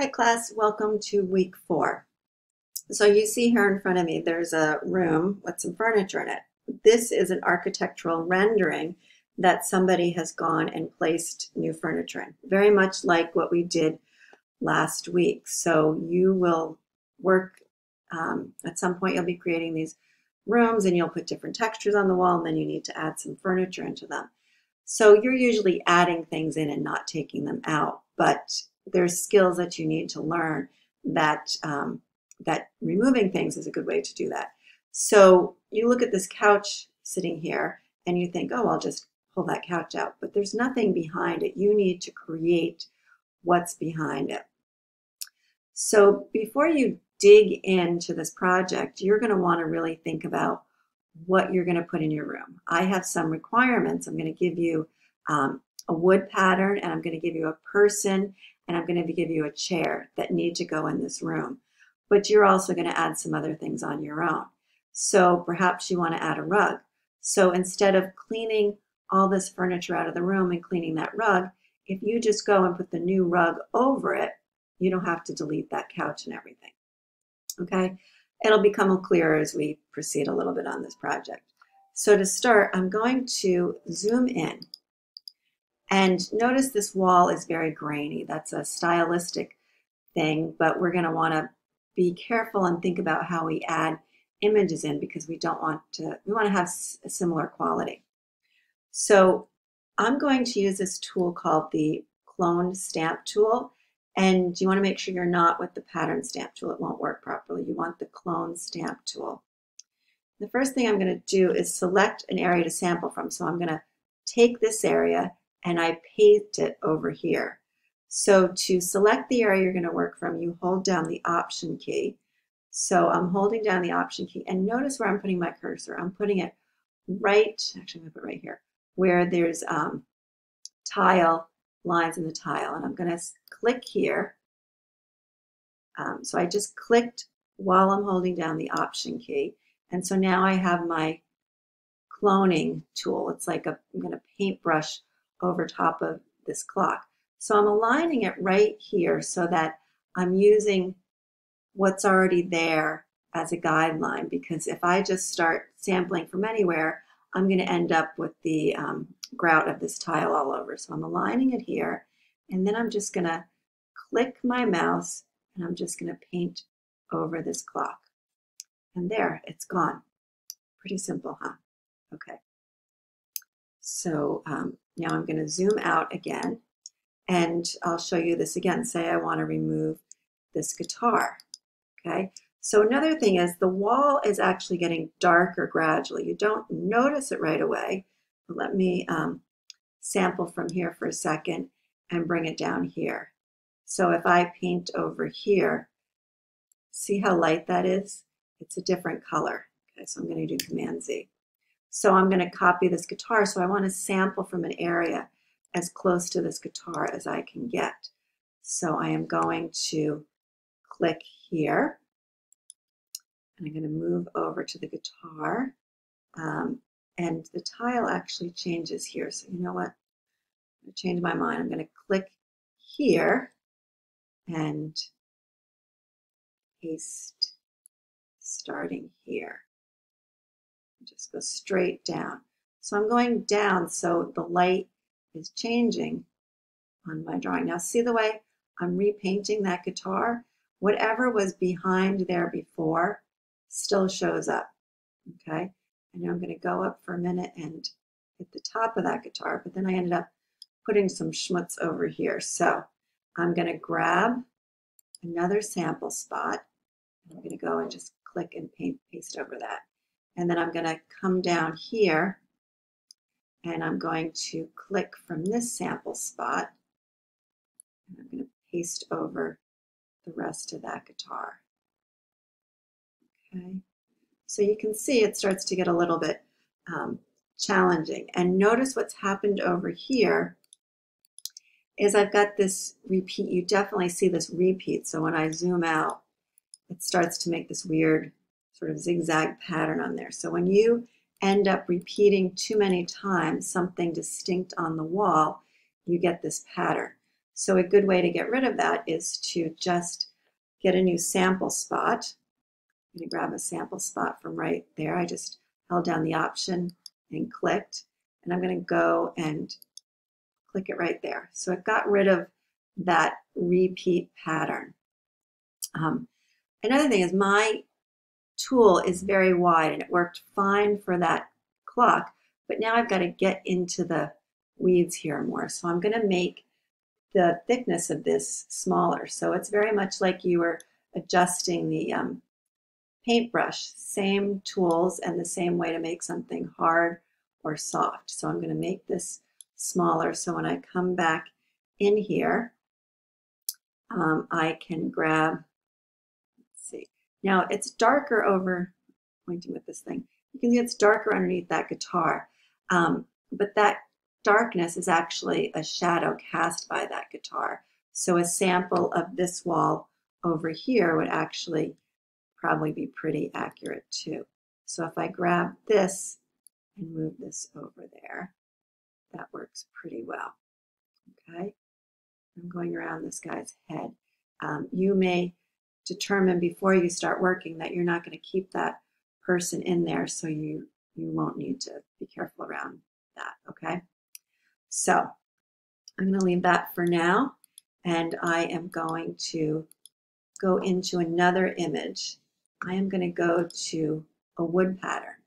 Hi class, welcome to week four. So you see here in front of me, there's a room with some furniture in it. This is an architectural rendering that somebody has gone and placed new furniture in, very much like what we did last week. So you will work, um, at some point you'll be creating these rooms and you'll put different textures on the wall and then you need to add some furniture into them. So you're usually adding things in and not taking them out, but there's skills that you need to learn that um, that removing things is a good way to do that. So you look at this couch sitting here and you think, oh, I'll just pull that couch out. But there's nothing behind it. You need to create what's behind it. So before you dig into this project, you're going to want to really think about what you're going to put in your room. I have some requirements. I'm going to give you um, a wood pattern and I'm going to give you a person and I'm going to give you a chair that need to go in this room. But you're also going to add some other things on your own. So perhaps you want to add a rug. So instead of cleaning all this furniture out of the room and cleaning that rug, if you just go and put the new rug over it, you don't have to delete that couch and everything. Okay, it'll become clearer as we proceed a little bit on this project. So to start, I'm going to zoom in and notice this wall is very grainy. That's a stylistic thing, but we're going to want to be careful and think about how we add images in because we don't want to, we want to have a similar quality. So I'm going to use this tool called the clone stamp tool. And you want to make sure you're not with the pattern stamp tool. It won't work properly. You want the clone stamp tool. The first thing I'm going to do is select an area to sample from. So I'm going to take this area and I paste it over here. So to select the area you're going to work from, you hold down the Option key. So I'm holding down the Option key, and notice where I'm putting my cursor. I'm putting it right, actually I'm going to put it right here, where there's um, tile, lines in the tile. And I'm going to click here. Um, so I just clicked while I'm holding down the Option key. And so now I have my cloning tool. It's like a, I'm going to paintbrush over top of this clock. So I'm aligning it right here so that I'm using what's already there as a guideline because if I just start sampling from anywhere, I'm going to end up with the um, grout of this tile all over. So I'm aligning it here and then I'm just going to click my mouse and I'm just going to paint over this clock. And there, it's gone. Pretty simple, huh? Okay. So um, now I'm going to zoom out again and I'll show you this again. Say I want to remove this guitar. Okay. So another thing is the wall is actually getting darker gradually. You don't notice it right away. Let me um, sample from here for a second and bring it down here. So if I paint over here, see how light that is? It's a different color. Okay, so I'm going to do Command Z. So I'm going to copy this guitar. So I want to sample from an area as close to this guitar as I can get. So I am going to click here. And I'm going to move over to the guitar. Um, and the tile actually changes here. So you know what? I'm going to change my mind. I'm going to click here and paste starting here just go straight down. So I'm going down so the light is changing on my drawing. Now see the way I'm repainting that guitar? Whatever was behind there before still shows up, okay? And I'm gonna go up for a minute and hit the top of that guitar, but then I ended up putting some schmutz over here. So I'm gonna grab another sample spot. I'm gonna go and just click and paint, paste over that. And then I'm going to come down here and I'm going to click from this sample spot. And I'm going to paste over the rest of that guitar. Okay, so you can see it starts to get a little bit um, challenging. And notice what's happened over here is I've got this repeat. You definitely see this repeat. So when I zoom out, it starts to make this weird sort of zigzag pattern on there. So when you end up repeating too many times something distinct on the wall, you get this pattern. So a good way to get rid of that is to just get a new sample spot. I'm going to grab a sample spot from right there. I just held down the option and clicked. And I'm going to go and click it right there. So it got rid of that repeat pattern. Um, another thing is my tool is very wide and it worked fine for that clock, but now I've got to get into the weeds here more. So I'm going to make the thickness of this smaller. So it's very much like you were adjusting the um, paintbrush, same tools and the same way to make something hard or soft. So I'm going to make this smaller so when I come back in here, um, I can grab, now it's darker over, pointing with this thing, you can see it's darker underneath that guitar, um, but that darkness is actually a shadow cast by that guitar. So a sample of this wall over here would actually probably be pretty accurate too. So if I grab this and move this over there, that works pretty well. Okay, I'm going around this guy's head. Um, you may determine before you start working that you're not going to keep that person in there, so you you won't need to be careful around that. Okay, so I'm going to leave that for now, and I am going to go into another image. I am going to go to a wood pattern.